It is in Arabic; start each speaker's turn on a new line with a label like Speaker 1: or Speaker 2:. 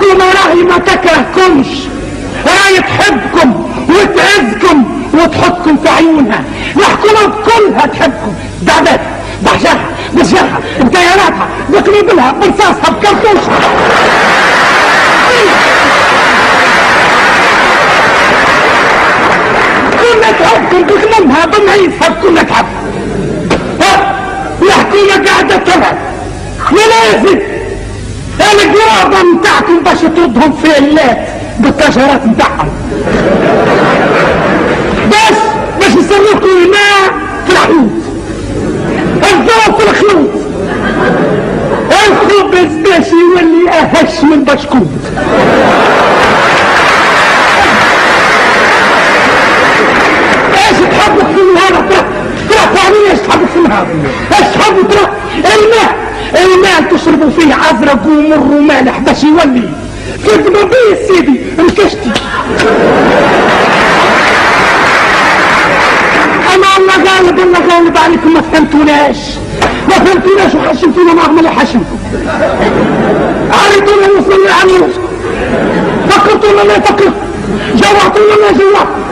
Speaker 1: الحكومة راهي ما تكرهكمش راهي تحبكم وتعزكم وتحطكم في عيونها. الحكومة كلها تحبكم. دعبات بحشرها بشرها بطياراتها بقريبلها برصاصها بكرتوشها كلها تحبكم بغنمها بمعيزها كلها تحبكم الحكومة قاعدة تلعب ولازم القرابة متاعكم باش تردهم في اللات بالتجارات متاعهم بس باش يصرفوا الماء في الحوض الضوء في الخيوط الخبز باش يولي أهش من بشكوت إيش تحبوا في النهار ترى تعمل إيش تحبوا في النهار إيش تحبوا الماء. الماء تشربوا فيه ازرق ومر ومالح باش يولي. كذبوا بيه سيدي الكشتي أنا الله غالب الله غالب عليكم ما فهمتوناش. ما فهمتوناش وحشمتونا ما اللي حشمكم عرفتونا نصلي على نفسكم فكرتونا لا فكرتوا جوعتونا لا جوعتوا